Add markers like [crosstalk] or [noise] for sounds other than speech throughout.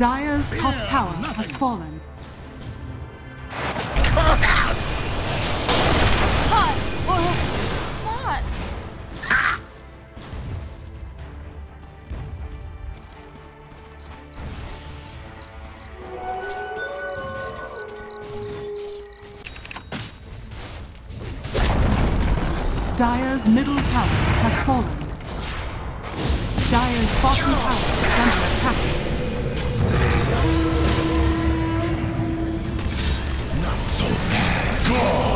Dire's top tower nothing. has fallen. Cop out! Dire's middle tower has fallen. Dire's bottom tower is under attack. Go!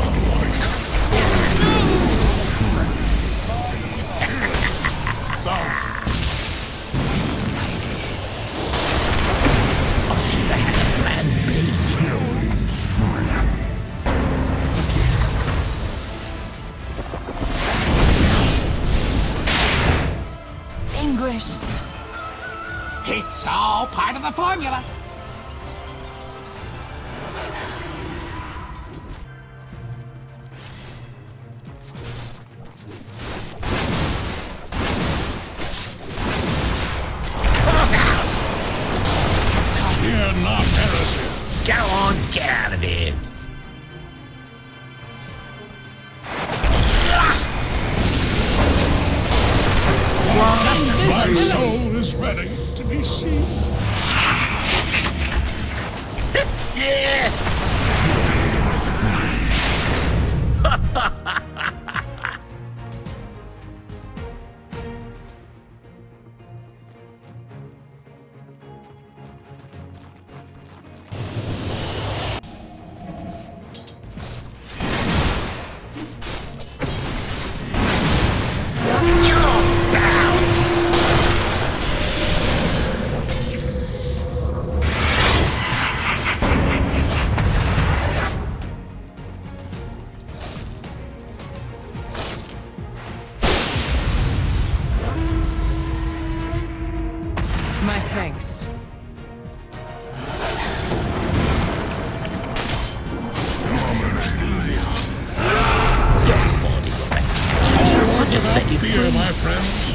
friends?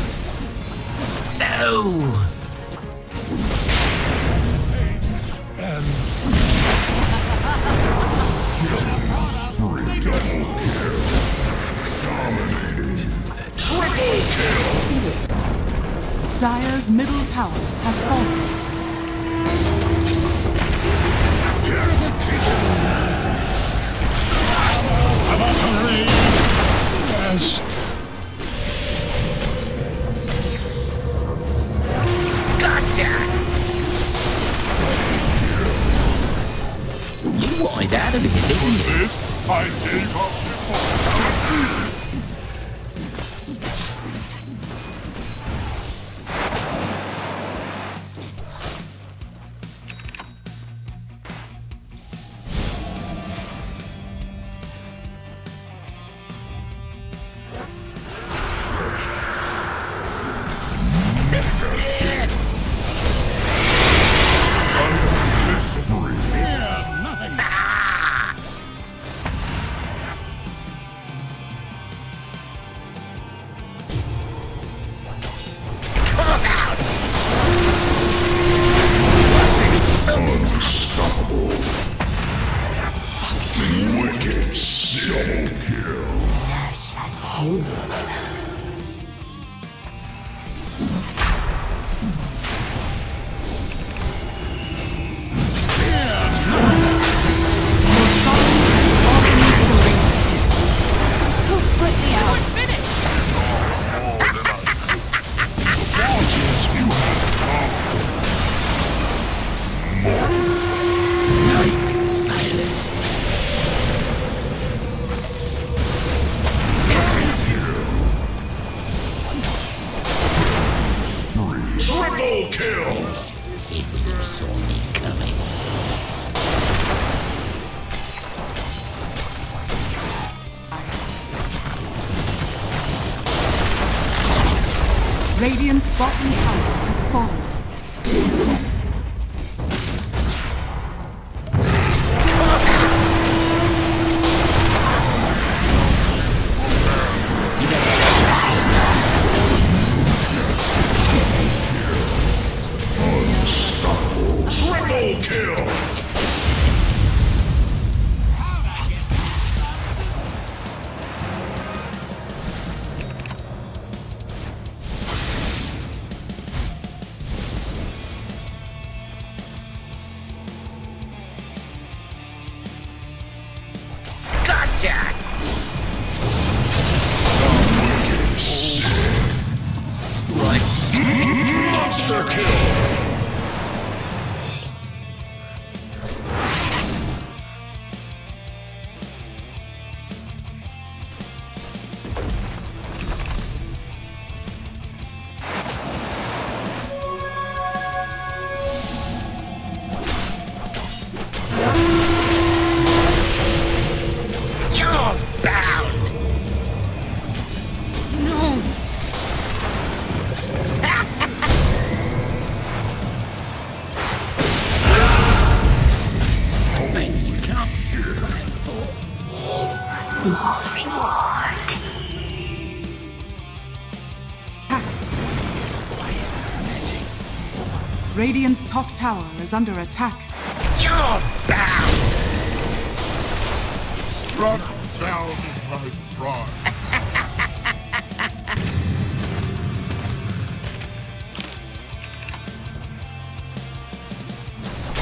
No! Kill! People who saw me coming. Radiant's bottom tower has fallen. Monster kill! Radiant's top tower is under attack. You're bound! Struck down my pride.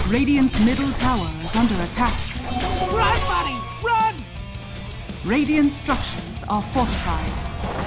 Radiant's middle tower is under attack. Run, buddy! Run! Radiant structures are fortified.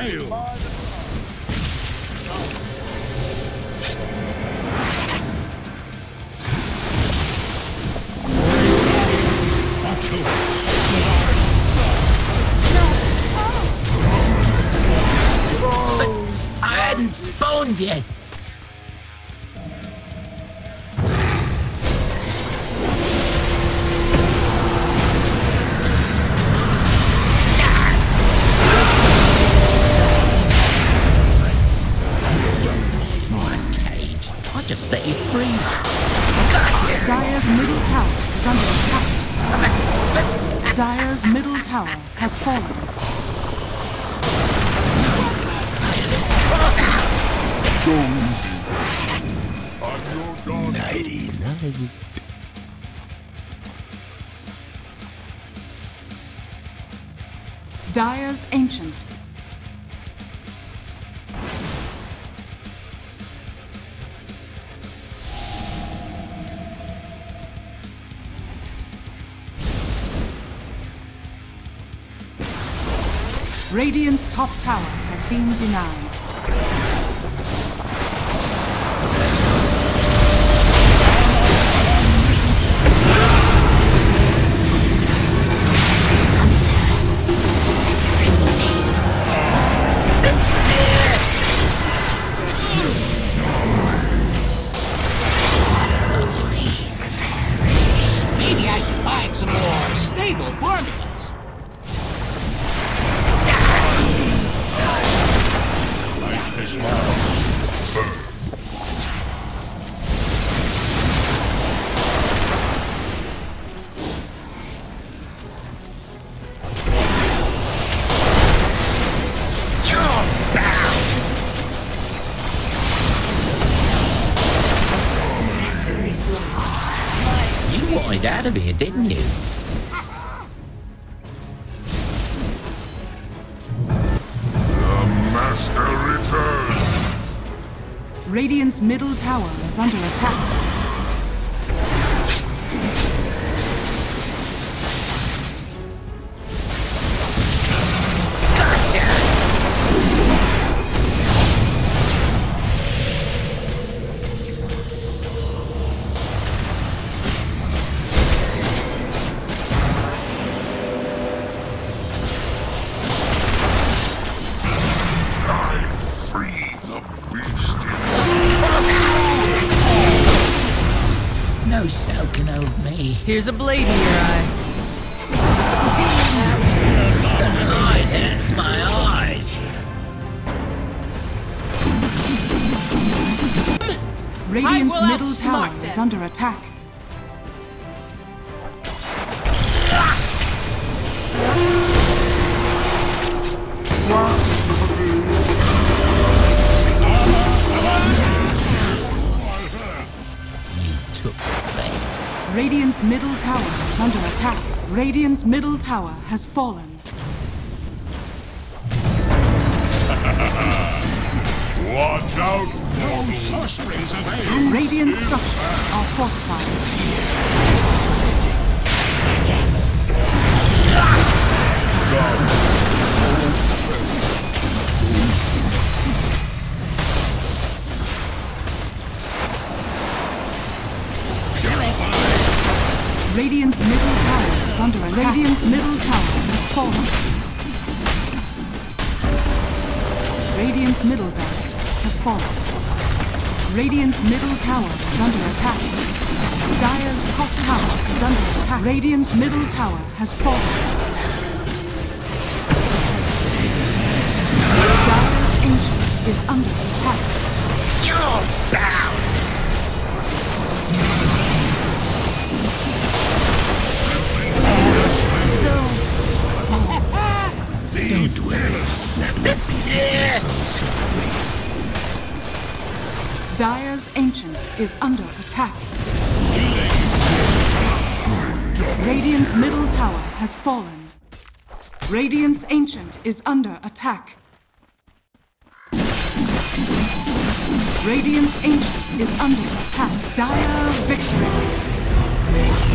Sorceries Nighty night. Dire's ancient. Radiant's top tower has been denied. Of here, didn't you? Master returns. Radiant's middle tower is under attack. In No can hold me. Here's a blade in your eye. Eyes, it's my eyes. Radiant's middle outsmart tower is under attack. Radiant's middle tower is under attack. Radiant's middle tower has fallen. [laughs] Watch out! No sorceries avail! Radiant structures are fortified. Radiant's Radiant's middle barracks has fallen. Radiant's middle tower is under attack. Dire's top tower is under attack. Radiant's middle tower has fallen. Dire's ancient is under attack. You're bound. Don't worry. Dire's ancient is under attack. Radiant's middle tower has fallen. Radiant's ancient is under attack. Radiant's ancient is under attack. Dire victory.